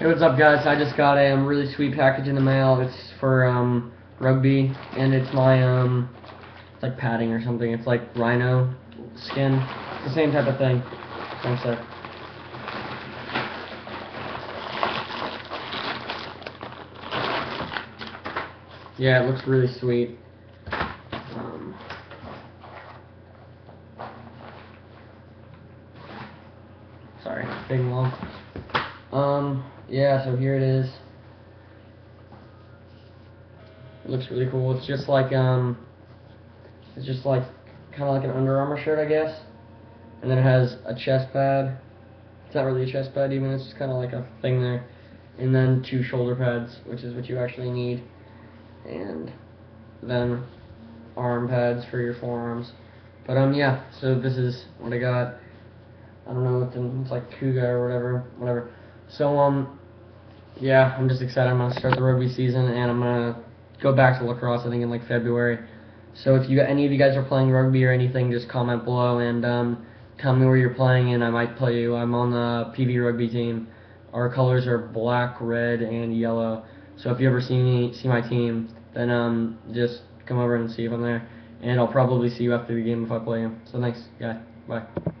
Hey, what's up, guys? I just got a um, really sweet package in the mail. It's for um, rugby, and it's my um, it's like padding or something. It's like rhino skin. It's the same type of thing. One sec. Yeah, it looks really sweet. Um, sorry, big long. Um, yeah, so here it is. It looks really cool. It's just like um, it's just like kind of like an Under Armour shirt, I guess. And then it has a chest pad. It's not really a chest pad even. It's just kind of like a thing there. And then two shoulder pads, which is what you actually need. And then arm pads for your forearms. But um, yeah. So this is what I got. I don't know. It's, in, it's like Kooga or whatever, whatever. So um, yeah, I'm just excited. I'm gonna start the rugby season, and I'm gonna go back to lacrosse. I think in like February. So if you any of you guys are playing rugby or anything, just comment below and um, tell me where you're playing, and I might play you. I'm on the PV rugby team. Our colors are black, red, and yellow. So if you ever see me see my team, then um, just come over and see if I'm there. And I'll probably see you after the game if I play you. So thanks, guy. Bye.